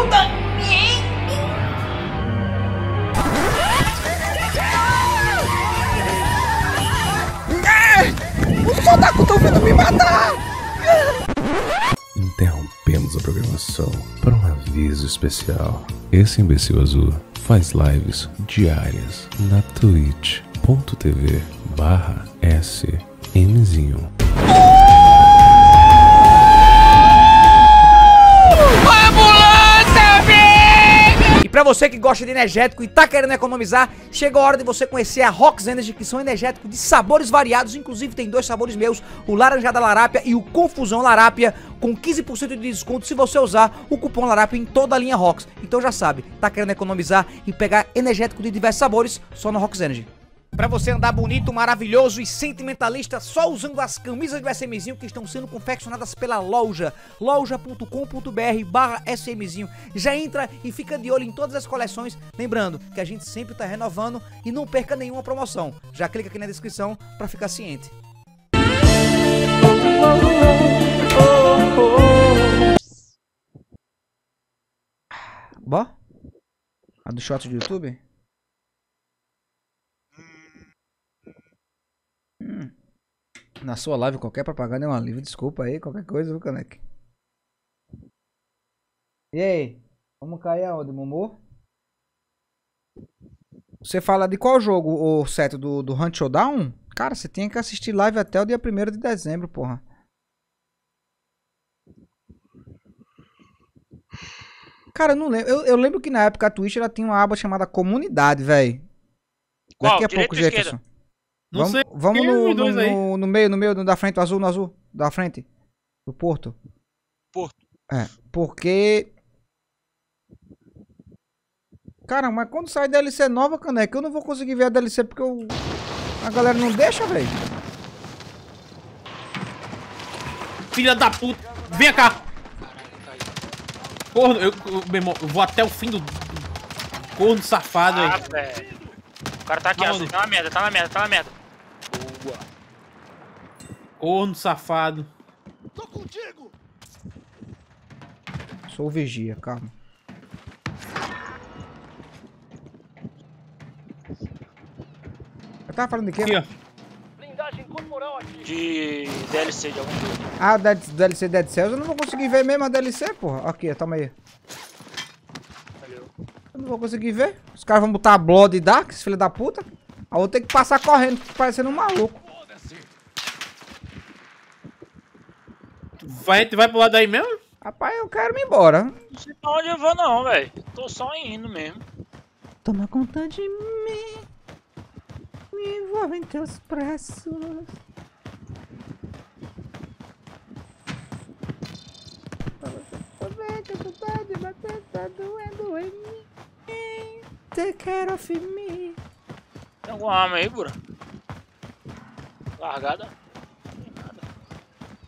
puta! Os otaku estão vindo me matar! Interrompemos a programação para um aviso especial. Esse imbecil azul faz lives diárias na twitch.tv barra smzinho. Pra você que gosta de energético e tá querendo economizar, chega a hora de você conhecer a Rox Energy, que são energéticos de sabores variados, inclusive tem dois sabores meus, o Laranjada Larápia e o Confusão Larápia, com 15% de desconto se você usar o cupom Larápia em toda a linha Rox. Então já sabe, tá querendo economizar e pegar energético de diversos sabores, só na Rox Energy. Pra você andar bonito, maravilhoso e sentimentalista só usando as camisas do SMzinho que estão sendo confeccionadas pela loja loja.com.br barra SMzinho. Já entra e fica de olho em todas as coleções, lembrando que a gente sempre tá renovando e não perca nenhuma promoção. Já clica aqui na descrição pra ficar ciente. Bó? A do shot do YouTube? Hum. Na sua live, qualquer propaganda é uma livre. Desculpa aí, qualquer coisa, viu, Caneque? E aí? Vamos cair aonde, Momô? Você fala de qual jogo, o set do, do Hunt Showdown? Cara, você tem que assistir live até o dia 1 de dezembro, porra. Cara, eu não lembro. Eu, eu lembro que na época a Twitch ela tinha uma aba chamada comunidade, velho. Qual? Daqui a pouco? Jefferson. Não vamos sei. vamos no, no, aí? no, no meio, no meio, no da frente, o azul, no azul. Da frente. Do Porto. Porto. É, porque. Cara, mas quando sai DLC nova, caneca, eu não vou conseguir ver a DLC porque eu... a galera não deixa, velho. Filha da puta. Vem cá. Corno, eu, eu, meu irmão, eu vou até o fim do corno safado Ah, aí. velho. O cara tá aqui, Aonde? azul. Tá na merda, tá na merda, tá na merda. Boa. Corno safado. Sou o vigia, calma. Eu tava falando de quê? Aqui, ó. De DLC de algum jogo. Ah, DLC Dead Cells, eu não vou conseguir ver mesmo a DLC, porra. Aqui, toma aí. Valeu. Eu não vou conseguir ver. Os caras vão botar Blood e Dark, esse filho da puta. Aí eu vou ter que passar correndo, parecendo um maluco. Vai, tu vai pro lado aí mesmo? Rapaz, eu quero ir embora. Não sei pra onde eu vou não, velho. Tô só indo mesmo. Toma conta de mim. Me envolve em teus braços. Tá doendo em mim. Take care of me. Tem alguma arma aí, Bura? Largada?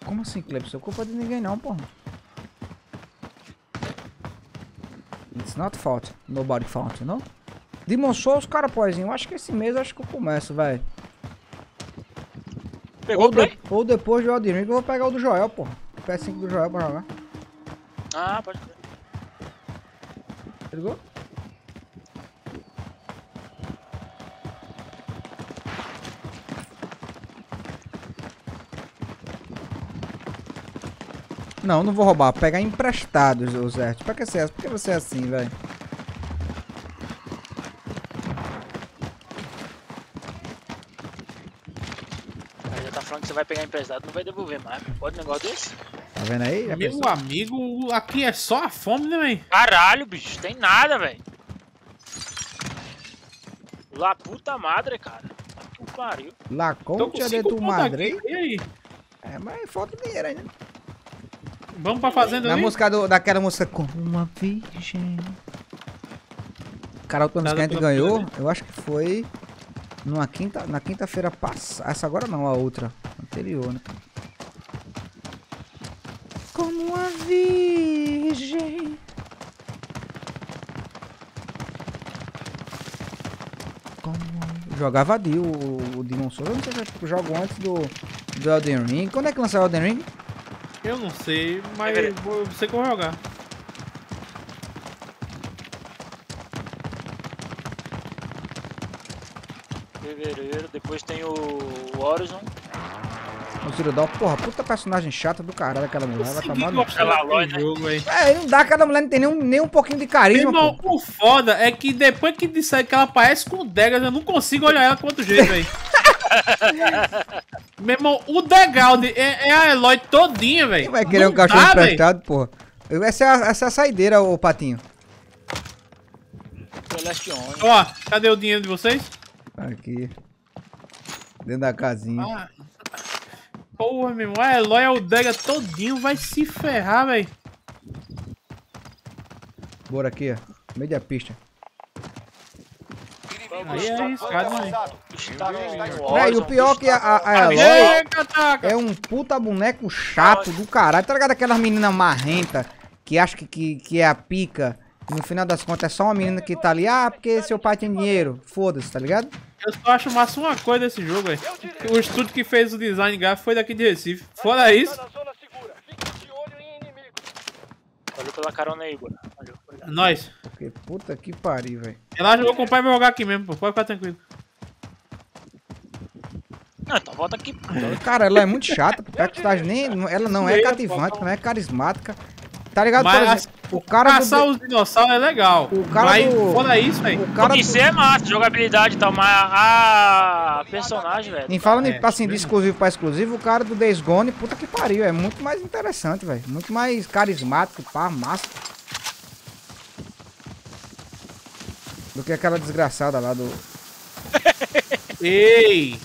Como assim, Clepson? É culpa de ninguém não, porra. It's not fault. Nobody fault, you know? Demon Souls, cara, poizinho. Eu acho que esse mês acho que eu começo, velho. Pegou Ou, de- ou depois do Elden Ring eu vou pegar o do Joel, porra. O PS5 do Joel pra jogar. Ah, pode ser. Pegou? Não, não vou roubar. Pegar emprestados, ô Zé. Pra que você é? Por que você é assim, velho? Já tá falando que você vai pegar emprestado, não vai devolver mais. Pode um negócio desse? Tá vendo aí? Já Meu pensou? amigo, aqui é só a fome, né, véi? Caralho, bicho, tem nada, velho. La puta madre, cara. Que pariu. La Concha de tu madre. aqui. E aí? É, mas falta dinheiro ainda. Vamos pra fazenda Na ali? música do, daquela música Como uma virgem. Cara, a última música que a gente pela ganhou, primeira eu acho que foi numa quinta, na quinta-feira passada. Essa agora não, a outra. Anterior, né? Como uma virgem. Como uma... Jogava Dio, o, o Demon Souls. Eu não sei se eu jogo antes do, do Elden Ring. Quando é que lançou o Elden Ring? Eu não sei, mas é vou, eu sei como jogar. Fevereiro, depois tem o, o Horizon. O uma porra, puta personagem chata do caralho aquela mulher. Ela tá mal ela jogo, aí. É, não dá, cada mulher não tem nem um, nem um pouquinho de carisma. Irmão, o foda é que depois que disser que ela parece com o Degas, eu não consigo olhar ela com outro jeito, aí. Meu irmão, o Degald é, é a Eloy todinha, velho. Quem vai querer um Não cachorro dá, emprestado, porra? Eu- Essa é, a, essa é a saideira, ô Patinho. Ó, cadê o dinheiro de vocês? Aqui. Dentro da casinha. Ah, porra, meu irmão, a Eloy é o Dega todinho, vai se ferrar, velho. Bora aqui, ó. Meio da pista. Aí é arriscado, mano. Tá no É, e o pior é que a, a, a Tá Eloy é um puta boneco chato do caralho. Tá ligado aquelas meninas marrenta que acha que, que, que é a pica. E no final das contas é só uma menina que tá ali, ah, porque seu pai tem dinheiro. Foda-se, tá ligado? Eu só acho massa uma coisa desse jogo, velho. O estúdio que fez o design gráfico foi daqui de Recife. Fora isso, Valeu pela carona aí, Igor. Valeu. Nós. Porque puta que pariu, velho. Ela jogou com o pai e vai jogar aqui mesmo, pô. Pode ficar tranquilo. Não, então volta aqui. Cara, ela é muito chata. pô. Personagem nem, ela não é cativante, não é carismática. Tá ligado? Mas exemplo, o cara Caçar do, os dinossauros é legal. O cara mas do- fora isso, velho. o cara Isso do, é massa, jogabilidade e tal, mas a personagem, velho. Em falando É, em, assim, de exclusivo pra exclusivo, o cara do Days Gone, puta que pariu, é muito mais interessante, velho. Muito mais carismático, pá, massa. Do que aquela desgraçada lá do. Ei!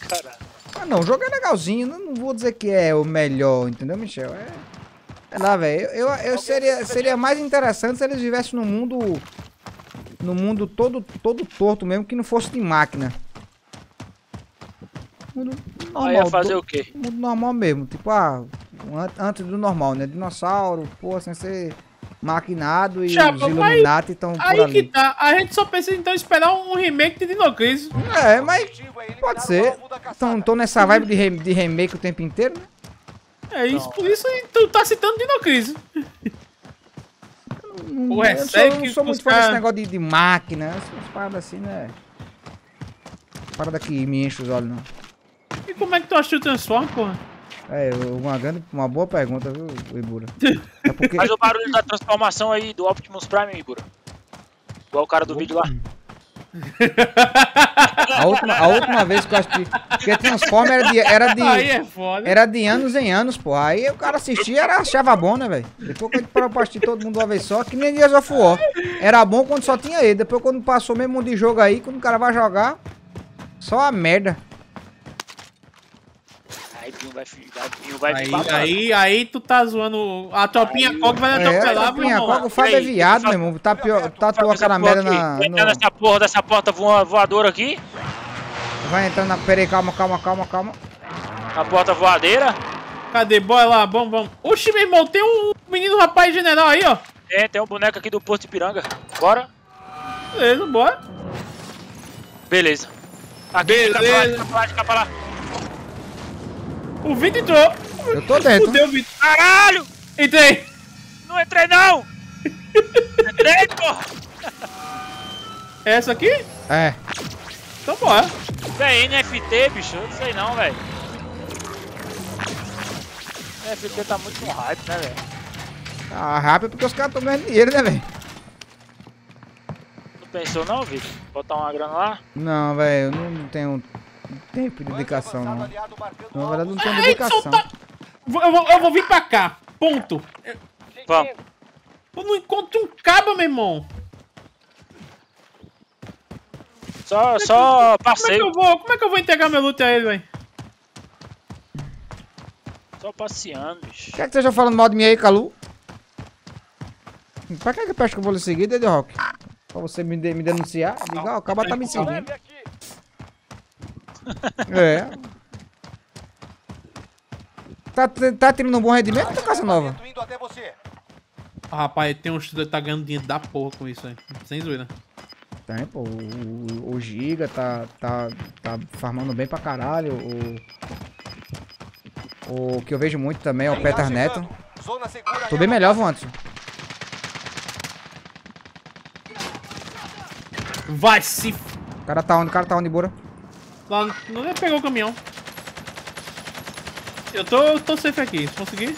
Caralho. Ah não, o jogo é legalzinho, não, não vou dizer que é o melhor, entendeu, Michel? É. Sei lá, velho. Eu, eu, eu seria, seria mais interessante se eles vivessem num mundo. No mundo todo, todo torto mesmo, que não fosse de máquina. Mundo normal. Aí ia fazer do- o quê? mundo normal mesmo, tipo, ah, an- antes do normal, né? Dinossauro, pô, sem ser maquinado e Chapa, os Illuminati estão por Aí que tá. A gente só precisa então esperar um remake de Dino Crisis. É, mas pode ser. Então, tô nessa vibe de, re- de remake o tempo inteiro, né? É isso, por isso tu tá citando Dino Crisis. Porra, é eu sou, não que sou muito fã desse negócio de, de máquina, essas paradas assim, né? Parada que me enche os olhos, não. E como é que tu achou o Transform, porra? É, uma grande, uma boa pergunta, viu, Ibura? É porque... Faz o barulho da transformação aí do Optimus Prime, Igor. Igual o cara do vídeo lá. A última, a última vez que eu assisti. Porque Transformer era de. Era de, Aí é foda. era de anos em anos, pô. Aí o cara assistia era achava bom, né, velho? Depois que a gente parou pra assistir todo mundo uma vez só, que nem Gears of War. Era bom quando só tinha ele. Depois quando passou mesmo mundo de jogo aí, quando o cara vai jogar, só a merda. Aí vai, vai, vai Aí, aí, aí tu tá zoando. A tropinha Cog vai É, atropelar, a meu Pinha irmão. Coca, o Fábio é Aí, viado, meu irmão. Tá pior, Essa aquela porra merda aqui, na. vai entrar nessa porra dessa porta voa- voadora aqui. Vai entrar na. Peraí, calma, calma, calma, calma. Na porta voadeira. Cadê? Bora lá, vamos, vamos. Oxi, meu irmão, tem um menino rapaz general aí, ó. Tem, tem um boneco aqui do Porto Ipiranga. Bora. Beleza, bora. Beleza. Aqui, Beleza. pra lá, pra lá, pra lá. O Vitor entrou. Eu tô dentro. Fudeu, Vitor. Caralho! Entrei. Não entrei não! entrei, porra! É essa aqui? É. Então bora. Véi, NFT, bicho, eu não sei não, velho. NFT tá muito no hype, né, velho? Tá rápido porque os caras estão ganhando dinheiro, né, velho? Não pensou não, Vitor? Botar uma grana lá? Não, velho, eu não tenho tempo de dedicação, não. Na verdade, eu não Ai, dedicação. Vou- Eu vou, eu vou vir pra cá. Ponto. Vamos. Eu não encontro um cabo, meu irmão. Só, só Como é que passeio. eu vou, como é que eu vou entregar meu loot a ele, velho? Só passeando, bicho. Quer que esteja falando mal de mim aí, Calu? Pra que que eu acho que eu vou lhe seguir, Dede Rock? Pra você me, de- me denunciar? Diga, ó, o cara tá me seguindo. É. Tá, tá tendo um bom rendimento ou tá caça nova? Indo até você. Ah, rapaz, tem um estúdio que tá ganhando dinheiro da porra com isso aí. Sem zoeira. Tem, pô. O, o- o Giga tá, tá, tá farmando bem pra caralho. O, o que eu vejo muito também é o Peter Neto. Tô bem melhor, Vantos. Vai se. O cara tá onde? O cara tá onde, Bora? Lá, não pegou o caminhão. Eu tô, tô safe aqui, se conseguir.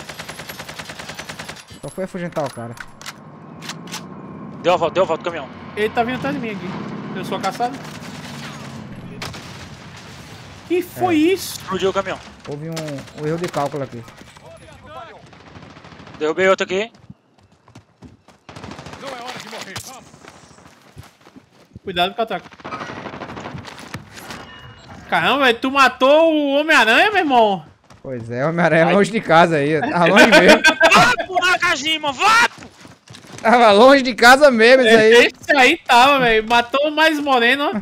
Só foi afugentar o cara. Deu a volta, deu a volta do caminhão. Ele tá vindo atrás de mim aqui. Eu sou caçado. Que foi isso? Explodiu o caminhão. Houve um, um erro de cálculo aqui. Derrubei outro aqui. Cuidado com o ataque. Caramba, velho, tu matou o Homem-Aranha, meu irmão? Pois é, Homem-Aranha longe de casa aí. Tava longe mesmo. Vá pro Nakajima, vá! Tava longe de casa mesmo isso aí. Esse aí tava, velho. Matou o mais moreno.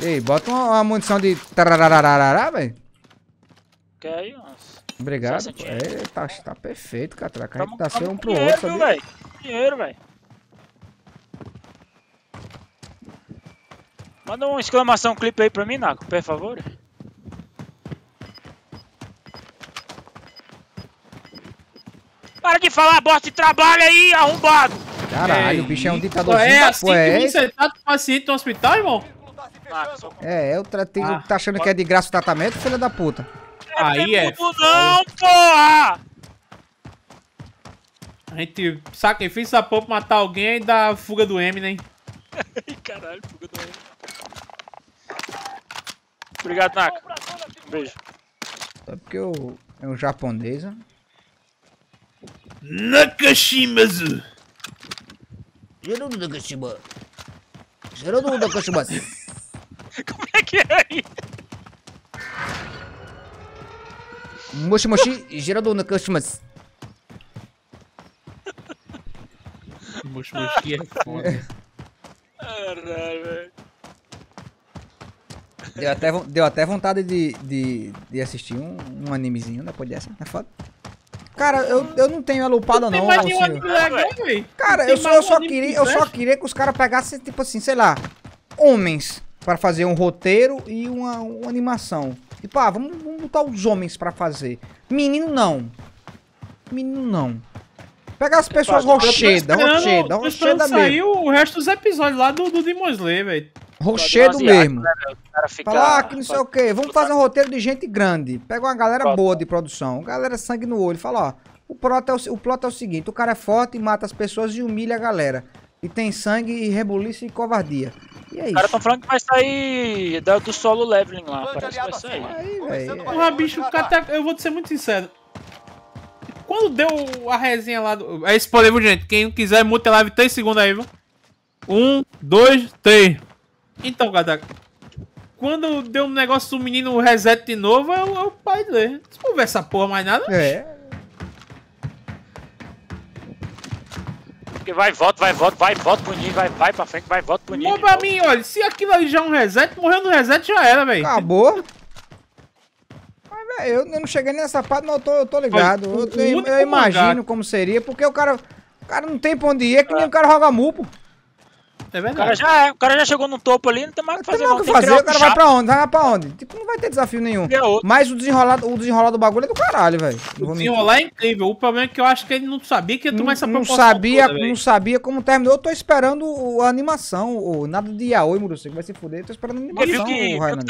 Ei, bota uma, uma munição de tararararará, velho. Obrigado. É, tá, tá perfeito, Catraca. A gente tá tamo sendo um pro dinheiro, outro, sabia? velho? Dinheiro, velho. Manda uma exclamação clipe aí pra mim, Naco, por favor. Para de falar bosta de trabalho aí, arrombado! Caralho, o bicho é um ditadorzinho É da assim porra. É, você tá com paciente no hospital, irmão? É, eu tra- Ah, tá achando que é de graça o tratamento, filha da puta. Aí é. Tudo não, porra! A gente sacrifício a pouco matar alguém e dá fuga do Eminem. Ih, Caralho, fuga do mundo. Obrigado, Naco. Beijo. Só porque eu, é um japonês, ó. Nakashimazu. Gerudo Nakashima. Gerudo Nakashima. Moshi Moshi, Gerudo Nakashima. Moxo, moxo, que é foda. Caralho, velho. Deu até, deu até vontade de, de, de assistir um, um animezinho depois dessa, é foda. Cara, eu, eu não tenho ela upada Tem não, legal, velho. Cara, eu só, eu só queria, que eu só queria que os caras pegassem, tipo assim, sei lá, homens pra fazer um roteiro e uma, uma animação. Tipo, ah, vamos, vamos botar os homens pra fazer. Menino não. Menino não. Pegar as pessoas tô rocheda, rocheda, mesmo. o resto dos episódios lá do, do Demon Slayer, velho. Rochedo mesmo. fica- Falar ah, que não sei o que, vamos fazer um roteiro de gente grande. Pega uma galera boa de produção, galera sangue no olho. Fala, ó, o plot, é o, o plot é o seguinte: o cara é forte, mata as pessoas e humilha a galera. E tem sangue e rebuliço e covardia. E é Os caras isso. tão falando que vai sair da- do solo leveling lá. Parece que vai sair. Aí, velho. Porra, bicho, o cara tá- eu vou te ser muito sincero. Quando deu a resenha lá do. É spoiler, gente? Quem quiser, muta a live 3 segundos aí, viu? 1, 2, 3. Então, Gadaca. Quando deu um negócio do menino reset de novo, eu, eu parei de ler. Se for ver essa porra mais nada. É. Porque vai, volta, vai, volta, vai, volta pro Ninho, vai, vai pra frente, vai, volta pro Ninho. Mas pra mim, olha, se aquilo ali já é um reset, morreu no reset já era, velho. Acabou. Mas, velho, eu, eu não cheguei nessa parte, mas eu tô, eu tô ligado. Olha, Eu, único eu imagino mangá- como seria, porque o cara. O cara não tem pra onde ir, é que nem o cara joga mupo. É O cara, verdade. já, é, o cara já chegou no topo ali, não tem mais o que Tem fazer. mais não, o que fazer, o cara vai pra onde? Vai pra onde? Tipo, não vai ter desafio nenhum. Mas o desenrolado, o desenrolar do bagulho é do caralho, velho. Não. Desenrolar é incrível. O problema é que eu acho que ele não sabia que ia tomar Não, essa não proporção sabia, toda, não sabia como terminou. Eu tô esperando a animação, o nada de yaoi, Murusei, que vai se fuder. Tô esperando a animação, que, o Rainan.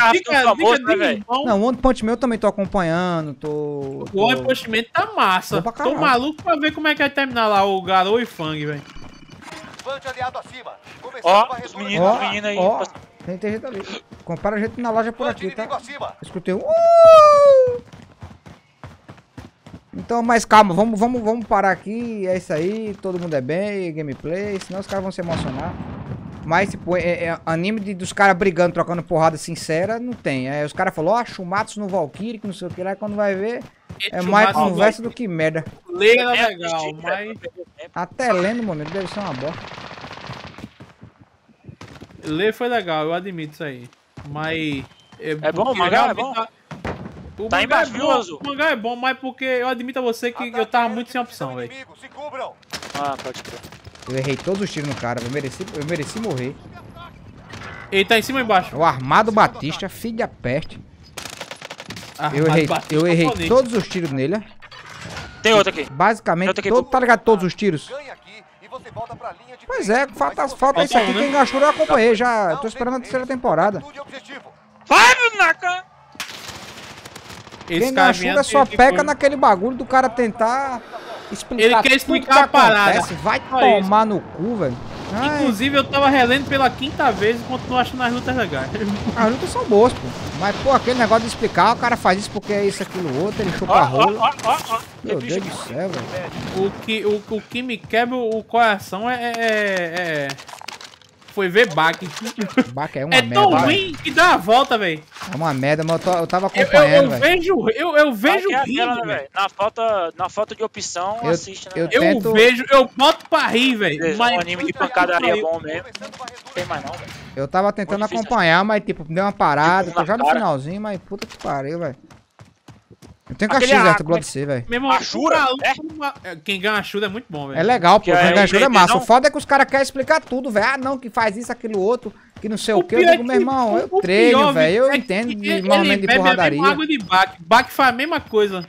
né. Não, o One Punch Man eu também tô acompanhando, tô... O One. Punch Man tá massa. Tô maluco pra ver como é que vai terminar lá o Garou e Fang, velho. Levante aliado acima. Ó, varredura os meninos, meninos aí. ó, tem, tem gente ali. Compara a gente na loja por aqui, tá? acima. Escutei um... Uh! Então, mas calma, vamos, vamos, vamos parar aqui, é isso aí, todo mundo é bem, gameplay, senão os caras vão se emocionar. Mas, tipo, é, é anime de- dos caras brigando, trocando porrada sincera, não tem. É, os caras falaram, ó, Shumatsu no Valkyrie, que não sei o que lá, quando vai ver, é mais conversa do que merda. É, legal, mas. Até lendo, momento, deve ser uma bosta. Ler foi legal, eu admito isso aí. Mas. É bom, o mangá é bom? tá- O Tá mangá embaixo, é bom, Azul? O mangá é bom, mas porque eu admito a você que eu tava muito sem opção, velho. Inimigo, se cubram. Ah, pode crer. Eu errei todos os tiros no cara, eu mereci, eu mereci morrer. Ele tá em cima ou embaixo? O Armado Batista, filho da peste. Ah, Eu errei, Batista eu errei japonês. todos os tiros nele. ó. Tem outro aqui. Basicamente, Eu tô aqui, todo, tá ligado? Todos os tiros. Ganhe Pois é, falta, falta isso aqui. Um, Quem enganchou eu acompanhei já. Tô esperando a terceira tempo, temporada. Vai, Naka! Quem vinha só peca coisa. naquele bagulho do cara tentar explicar. Ele quer tudo explicar que a parada. acontece. Vai Só tomar no cu, velho. Ai, Inclusive, eu tava relendo pela quinta vez e continuo achando as lutas legais. As lutas são boas, pô. Mas, pô, aquele negócio de explicar, o cara faz isso porque é isso, aquilo, outro, ele chupa a rola. ó, ó, ó. Meu Deus do céu, velho. O que, o, o que me quebra o coração é. é, é- foi ver Bak. Baca é uma É merda. tão velho. ruim que dá a volta, velho. É uma merda, mas eu, tô- eu tava Eu, eu, acompanhando, eu velho. vejo, eu, eu vejo Vai que é rindo, aquela, né? Na falta, na falta de opção, Eu- assiste, né? eu-? Eu tento- vejo, eu boto pra rir, velho. Mas um anime de pancadaria pariu. bom mesmo. Tem mais não, velho. Eu tava tentando difícil acompanhar, mas tipo, deu uma parada, Tipo, tô já no cara. finalzinho, mas puta que pariu, velho. Eu tenho Aquele Caxias, ar, Arthur como é Globo C, velho. Meu irmão, Ashura, é? uma- Quem ganha ajuda é muito bom, velho. É legal, pô. É Gangue Ajuda é o massa. O foda é que os caras querem explicar tudo, velho. Ah, não, que faz isso, aquilo, outro, que não sei o, O quê. Eu é digo, meu irmão, eu treino, velho. Eu é entendo de ele momento de porradaria. água de Bak. Bak faz a mesma coisa.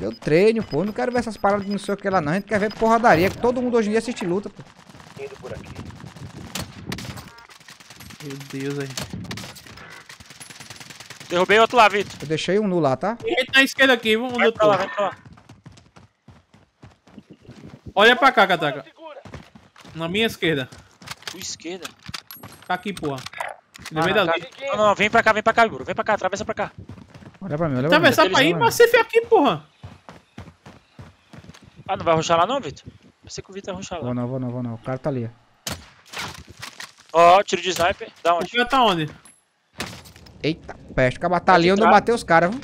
Eu treino, pô. Não quero ver essas paradas de não sei o que lá, não. A gente quer ver porradaria. Que todo mundo hoje em dia assiste luta, pô. indo por aqui. Meu Deus, velho. Derrubei outro lá, Vitor. Eu deixei um nu lá, tá? Ele tá à esquerda aqui, vamos Vai eu pra lá, vai pra lá. Olha pra cá, Kataka. Na minha esquerda. Tua esquerda. Tá aqui, porra. No Ah, meio não, da tá- linha. não, não, vem pra cá, vem pra cá, Igor. Vem pra cá, atravessa pra cá. Olha pra mim, olha pra mim. Atravessar pra ir, mas você fica aqui, porra. Ah, não vai ruxar lá não, Vitor? Pensei que o Vitor ia ruxar Vou lá. não, vou não, vou não. O cara tá ali, ó. Ó, tiro de sniper. Da O onde? cara tá onde? Eita, peste. O cara tá ali onde eu trás. matei os caras, viu?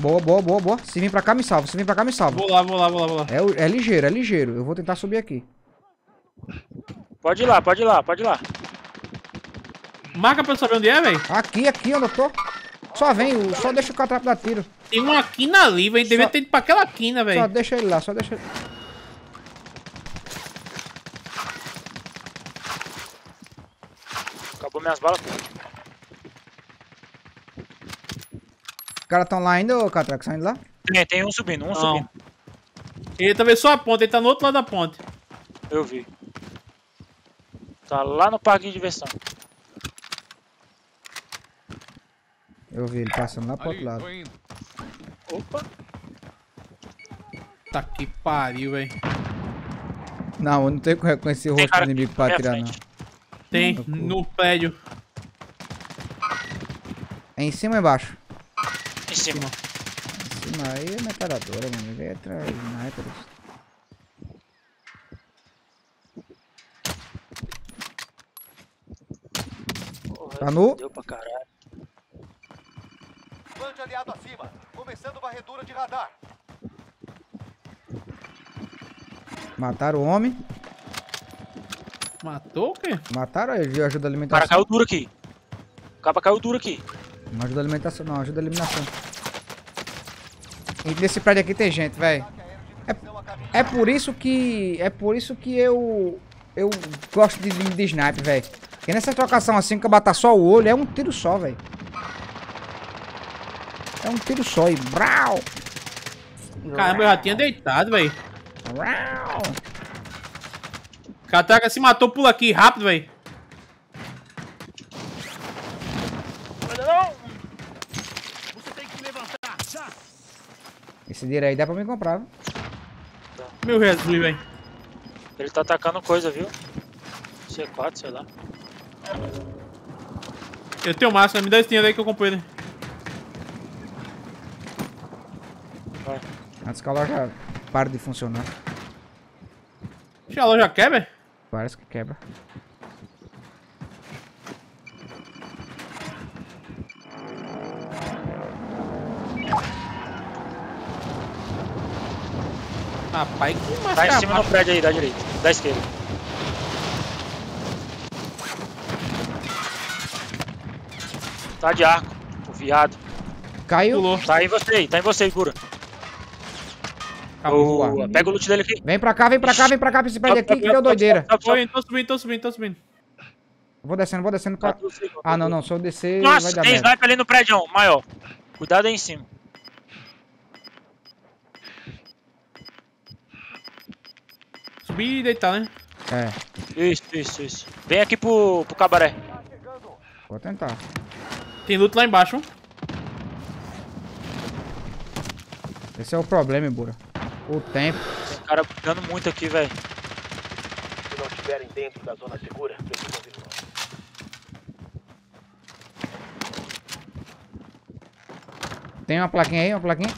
Boa, boa, boa, boa. Se vir pra cá, me salva. Se vir pra cá, me salva. Vou lá, vou lá, vou lá, vou lá. É, é ligeiro, é ligeiro. Eu vou tentar subir aqui. Pode ir lá, pode ir lá, pode ir lá. Marca pra eu saber onde é, velho. Aqui, aqui onde eu tô. Só vem, só deixa o catrapo dar tiro. Tem uma quina ali, velho. Devia Só- ter ido pra aquela quina, Só velho. deixa ele lá, só deixa ele. Acabou minhas balas. Os caras tão lá ainda, ô Catraco, saindo lá? Tem, tem um subindo, um Não. subindo. Ele tá vendo só a ponta, ele tá no outro lado da ponte. Eu vi. Tá lá no parque de diversão. Eu vi ele passando lá pro outro lado. Opa. Tá que pariu, velho. Não, eu não tenho como reconhecer o rosto do inimigo pra atirar, não. Tem, pô. no prédio. É em cima ou embaixo? Em cima. Em cima aí é metralhadora, amigo. É atrás, sniper. Porra, Tá nu? Deu pra caralho. Bande aliado acima. Começando varredura de radar. Mataram o homem. Matou o quê? Mataram ele, viu? Ajuda a O cara alimentação. caiu duro aqui. O cara caiu duro aqui. Não ajuda a alimentação, não. Ajuda a eliminação. E nesse prédio aqui tem gente, velho. É, é por isso que... É por isso que eu... Eu gosto de, de, de sniper, velho. Porque nessa trocação assim, que eu bater só o olho, é um tiro só, velho. É um tiro só e... Brau! Caramba, eu já tinha deitado, velho. Brau! Kataka se matou, pula aqui, rápido, velho. Esse dinheiro aí dá pra me comprar, viu? Meu Jesus, velho. Ele tá atacando coisa, viu? C4, sei lá. Eu tenho máscara, me dá esse dinheiro aí que eu comprei ele. Vai. Antes que a loja pare de funcionar. Deixa a loja quebra? Parece que quebra. Rapaz, que Tá em máscara cima no prédio aí, da direita. Da esquerda. Tá de arco. O viado. Caiu. pulou. Tá em você aí, tá em você, Igura. Acabou. voar. Boa. Pega o loot dele aqui. Vem pra cá, vem pra cá, vem pra cá pra esse prédio aqui que deu doideira. Tô sobe, indo, tô subindo, tô subindo, tô subindo. Vou descendo, vou descendo pra... sobe. Ah, não, não. Se eu descer, vai Nossa, dar tem merda. sniper ali no prédio, maior. Cuidado aí em cima. Subir e deitar, né? É, Isso, isso, isso. Vem aqui pro, pro cabaré. vou tentar. Tem loot lá embaixo. Esse é o problema, Bura. O tempo. Tem cara dando muito aqui, velho. Se não estiverem dentro da zona segura, precisam vir longe. Tem uma plaquinha aí, uma plaquinha?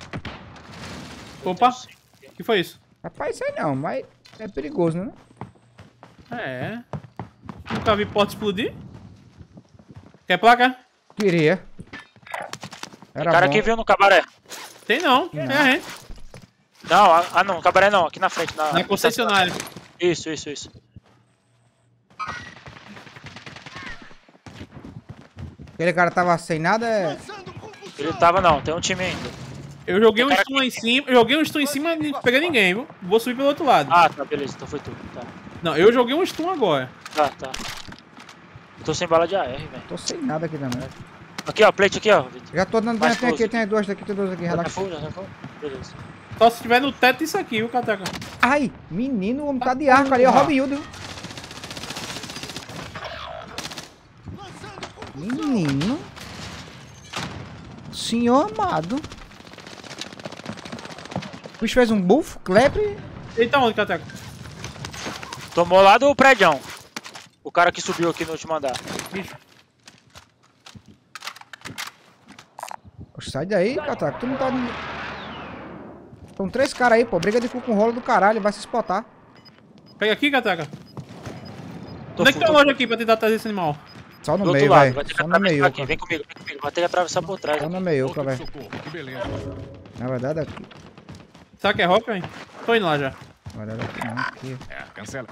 Opa, o que foi isso? Rapaz, sei não, mas é perigoso, né? É. Nunca vi porta explodir. Quer placa? Queria. Era cara bom. aqui viu no cabaré. Tem não, tem a gente. Não, ah, ah, não, cabaré não, aqui na frente. Na, Na concessionária. Isso, isso, isso. Aquele cara tava sem nada, é... Ele tava não, tem um time ainda. Eu joguei um stun em cima, eu joguei um stun em cima e não peguei ninguém, viu? Vou subir pelo outro lado. Ah, tá, beleza, então foi tu. Tá, Não, eu joguei um stun agora. tá, tá. Tô sem bala de AR, velho. Tô sem nada aqui também. Aqui, ó, plate aqui, ó. Já tô dando... Tem aqui, close. tem duas daqui, tem duas aqui, Já relaxa. foi, já foi. Beleza. Só se tiver no teto isso aqui, viu, Cateca? Ai, menino, o homem tá de arco ali, ó, Robin Hood. Menino. Senhor amado. O bicho fez um buff, clebre. Eita, onde, Cateca? Tomou lá do prédio. O cara que subiu aqui no último andar. Bicho. Sai daí, Cataco. Tu não tá. São três caras aí, pô. Briga de cu com rola do caralho. Vai se spotar. Pega aqui, Cateca. Tô Onde é que tem uma loja aqui pra tentar trazer esse animal? Só no meio, vai Só no meio. aqui. Vem comigo, vem comigo. Vai ter que atravessar por trás. Só no meio, velho. Que beleza. Na verdade, aqui. Será que é rock, velho? Tô indo lá já. Verdade, aqui. É, cancela.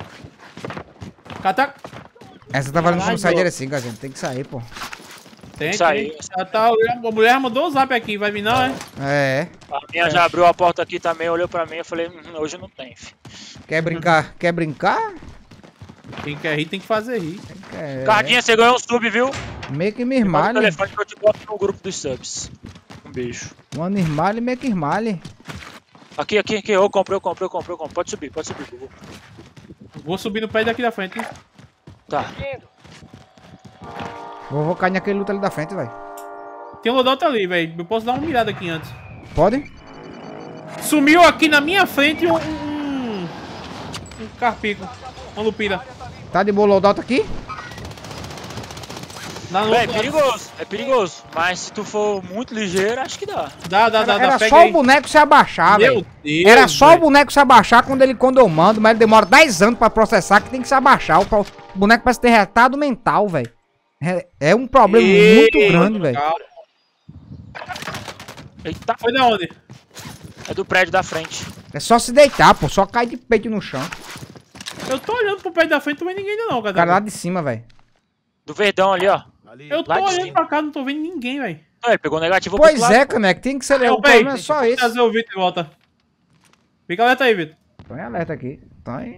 Cateca. Essa tá valendo como sair assim, cara. Tem que sair, pô. Tem, isso Ela tá, a mulher mandou o zap aqui, vai vir não, é? É. A minha já abriu a porta aqui também, olhou pra mim e falei, hum, hoje não tem, fi. Quer brincar? Quer brincar? Quem quer rir tem que fazer rir. Quer... Cardinha, você ganhou um sub, viu? Meio que Manda o mirmale. telefone que eu te boto no grupo dos subs. Um beijo. Mano, irmale, meio que irmale. Aqui, aqui, aqui. Eu comprei, eu comprei, eu comprei, eu comprei. Pode subir, pode subir, Gugu. Vou subir no pé daqui da frente. hein? Tá. Vou, vou cair naquele luta ali da frente, velho. Tem um loadout ali, velho. Eu posso dar uma mirada aqui antes. Pode? Sumiu aqui na minha frente um. Um, um carpico. Uma lupira. Tá de boa o loadout aqui? Véi, é perigoso, é perigoso. Mas se tu for muito ligeiro, acho que dá. Dá, dá, dá, Era, dá. era Pega só aí. o boneco se abaixar, Meu velho. Deus. Era só o velho. boneco se abaixar quando ele quando eu mando, mas ele demora 10 anos pra processar que tem que se abaixar. O, o boneco parece ter retado mental, velho. É, é um problema Ei, muito grande, velho. Eita, Foi da onde? é do prédio da frente. É só se deitar, pô. Só cair de peito no chão. Eu tô olhando pro pé da frente, não vem ninguém ainda não, O cara cara. lá de cima, velho. Do verdão ali, ó. Eu tô olhando pra cá, não tô vendo ninguém, velho. Ele pegou negativo Pois é. Caneco. Tem que ser. Eu, O problema é só esse. trazer o Vitor de volta. Fica alerta aí, Vitor. Tô em alerta aqui. Tô em.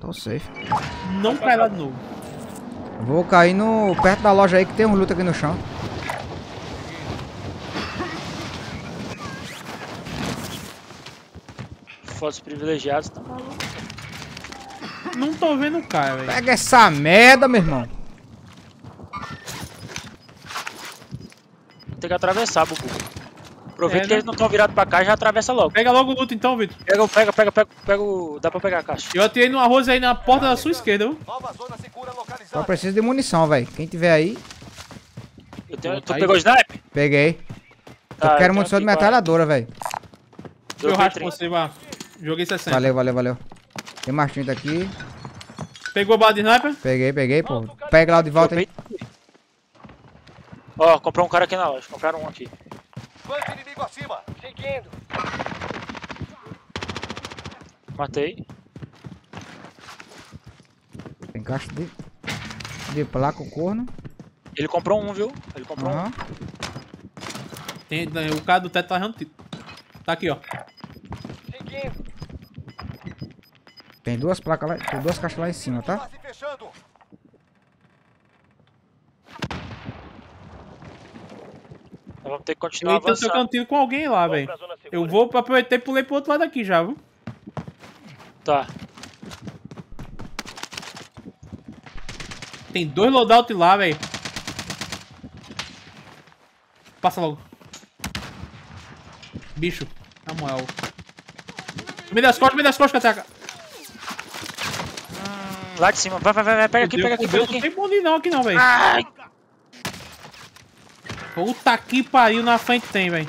Tô safe. Não cai lá de novo. Vou cair no. perto da loja aí que tem um luta aqui no chão. Fotos privilegiados, tá maluco. Não tô vendo o cara, velho. Pega essa merda, meu irmão. Tem que atravessar, Bubu. Aproveita É, que né? eles não estão virados pra cá e já atravessa logo. Pega logo o luto então, Vitor. Pega, pega, pega, pega, pega o... Dá pra pegar a caixa. Eu atirei no arroz aí na porta da sua esquerda, viu? Nova zona segura Só preciso de munição, velho. Quem tiver aí, Eu tenho... Tu tá pegou o sniper? peguei. Tá, eu quero tenho munição de metralhadora, velho. Eu 30. você, vá. Joguei 60. Valeu, valeu, valeu. Tem mais tinta aqui. Pegou a bala de sniper? Peguei, peguei, pô. Pega lá de volta aí. Ó, comprou um cara aqui na loja. Compraram um aqui. Inimigo acima. Seguindo. Matei. Tem caixa de. De placa, o corno. Ele comprou um, viu? Ele comprou um. Aham. Tem, o cara do teto tá errando. tiro. Tá aqui, ó. Seguindo. Tem duas placas lá. Tem duas caixas lá em cima, tá? Vamos ter que continuar Eu tô avançando. trocando tiro com alguém lá, velho. Eu vou aproveitar e pulei pro outro lado aqui já, viu? Tá. Tem dois loadout lá, velho. Passa logo. Bicho, na moral. Me das costas, me das costas, Cateca. Lá de cima. Vai, vai, vai, vai. Pega aqui, pega aqui, pega Não aqui. tem bonde não aqui não, velho. Ai! Puta que pariu, na frente tem, velho.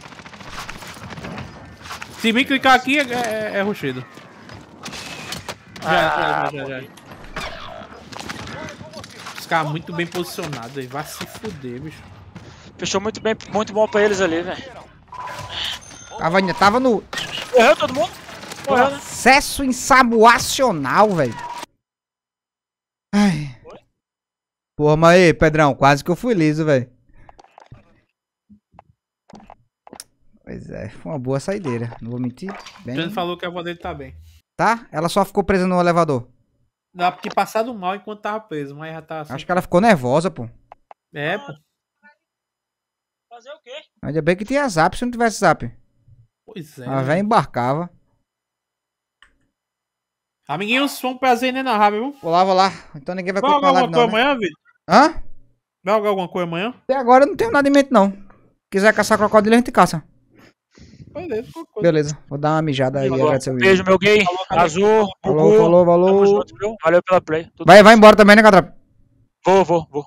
Se me clicar aqui, é, é, é rochedo. Já, Ah, já, já, já, já. Os caras muito bem posicionados, velho. Vai se fuder, bicho. Fechou muito bem, muito bom pra eles ali, velho. Tava, ainda tava no Morreu todo mundo? Morreu, né? processo insamuacional, velho. Ai. Porra, mas aí, Pedrão, quase que eu fui liso, velho. Pois é, foi uma boa saideira, não vou mentir. O Bem... Jânio falou que a avó dele tá bem. Tá? Ela só ficou presa no elevador. Dá porque passado mal enquanto tava preso, mas já tá assim. Acho que ela ficou nervosa, pô. É, pô. Fazer o quê? Ainda bem que tinha zap se não tivesse zap. Pois é. A velha embarcava. Amiguinhos, foi um prazer né, narrar, viu? Vou lá, vou lá. Então ninguém vai Vai a alguma live, coisa não. Né? amanhã, Vitor? Hã? Vai jogar alguma coisa amanhã? Até agora eu não tenho nada em mente, não. Quiser caçar crocodilo, a gente caça. Beleza, qualquer coisa. Beleza, vou dar uma mijada aí agradecer o vídeo. Beijo, meu gay. Falou, Azul, Falou, Gugu. falou, Tamo falou. junto, viu? Valeu pela play. Tudo Vai, vai embora também, né, Catrap? Vou, vou, vou.